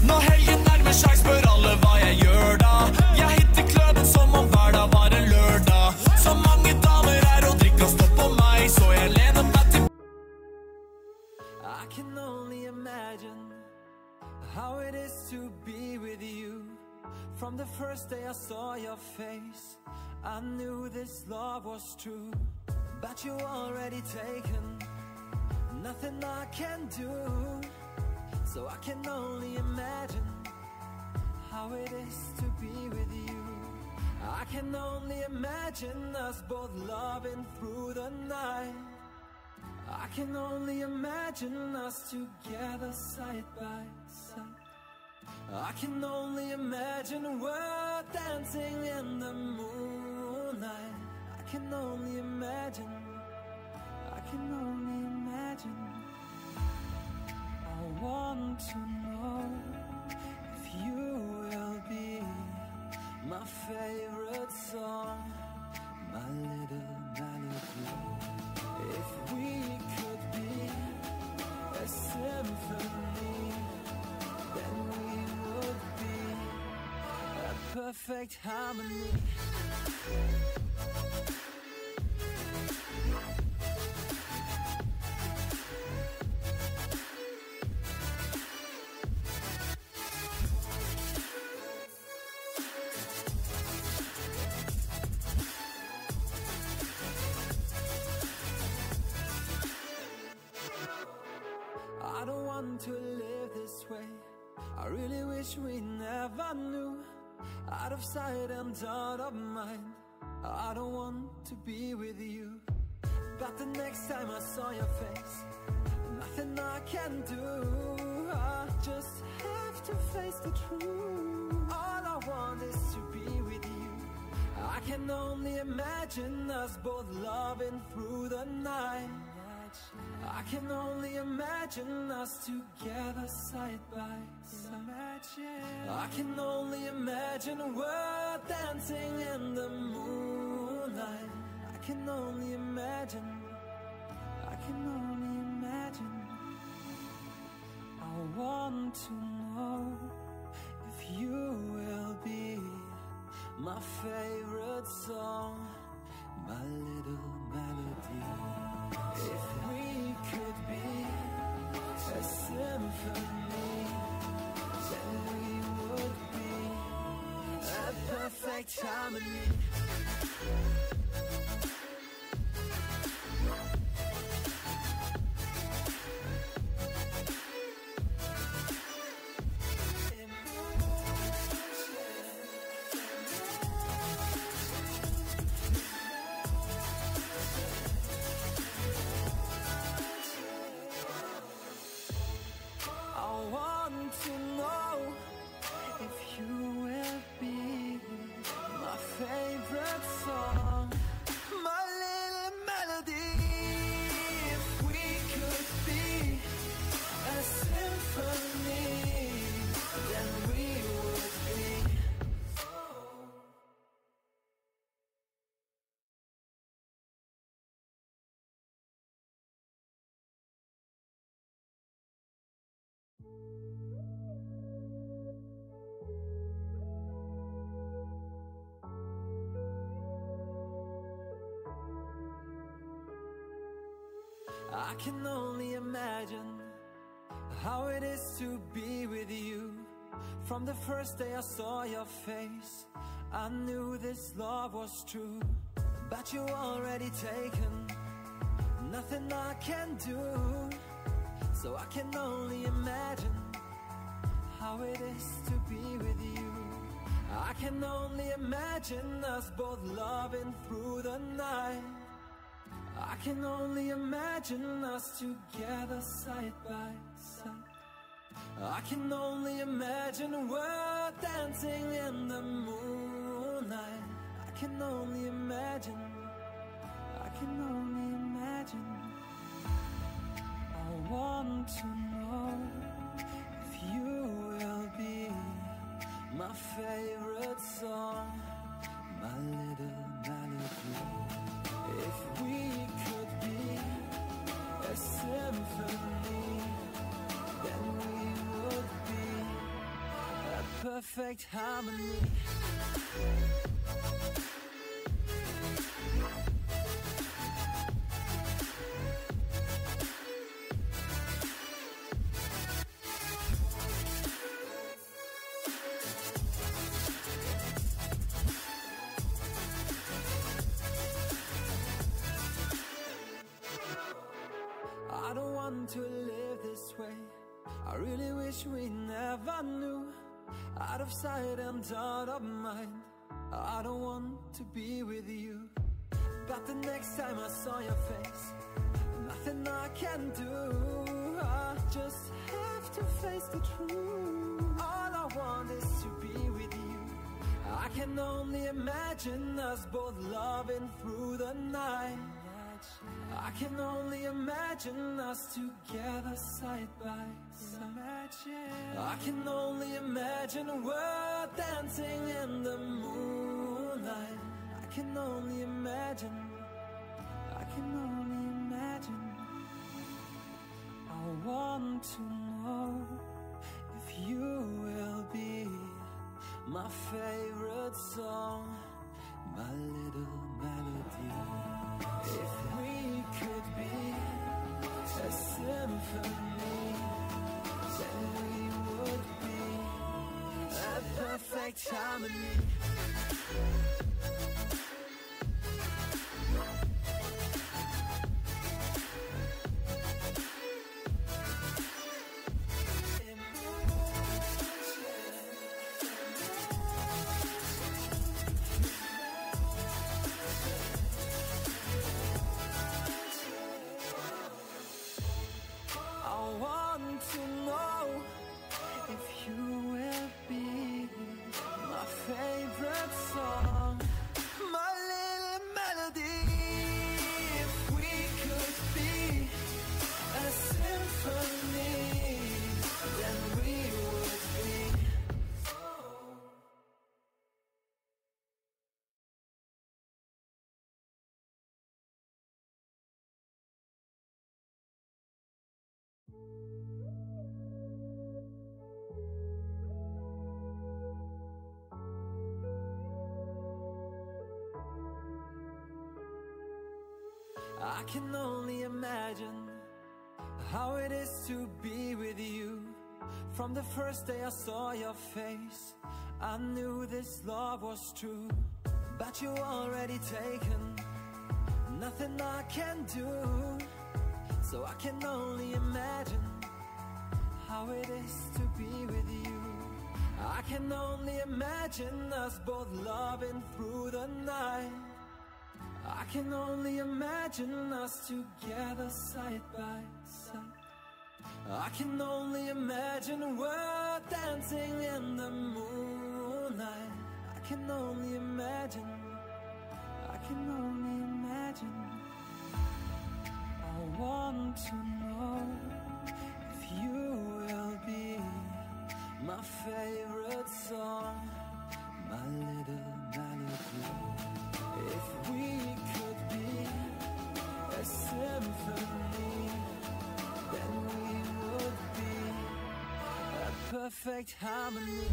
Er til I can only imagine how it is to be with you. From the first day I saw your face, I knew this love was true. But you already taken, nothing I can do. So I can only imagine how it is to be with you. I can only imagine us both loving through the night. I can only imagine us together side by side. I can only imagine we're dancing in the moonlight. I can only imagine. I can only imagine. I want to know if you will be my favorite song, my little melody. If we could be a symphony, then we would be a perfect harmony. I don't want to live this way. I really wish we never knew. Out of sight and out of mind. I don't want to be with you. But the next time I saw your face, nothing I can do. I just have to face the truth. All I want is to be with you. I can only imagine us both loving through the night. I can only imagine us together side by side. I can only imagine we're dancing in the moonlight. I can only imagine. I can only imagine. I want to know if you will be my favorite song, my little melody. If we could be a symphony, then we would be a perfect harmony. I can only imagine how it is to be with you. From the first day I saw your face, I knew this love was true. But you already taken, nothing I can do. So I can only imagine how it is to be with you. I can only imagine us both loving through the night. I can only imagine us together side by side. I can only imagine we're dancing in the moonlight. I can only imagine. I can only imagine. I want to know if you will be my favorite song, my little melody. If we could be a symphony, then we would be a perfect harmony. To live this way. I really wish we never knew. Out of sight and out of mind. I don't want to be with you. But the next time I saw your face, nothing I can do. I just have to face the truth. All I want is to be with you. I can only imagine us both loving through the night. I can only imagine us together side by side. I can only imagine we're dancing in the moonlight. I can only imagine. I can only imagine. I want to know perfect harmony. Can only imagine how it is to be with you. From the first day I saw your face, I knew this love was true. But you already taken, nothing I can do. So I can only imagine how it is to be with you. I can only imagine us both loving through the night. I can only imagine us together side by side. I can only imagine we're dancing in the moonlight. I can only imagine. I can only imagine. I want to know if you will be my favorite song, my little melody. If we could be a symphony, then we would be a perfect harmony.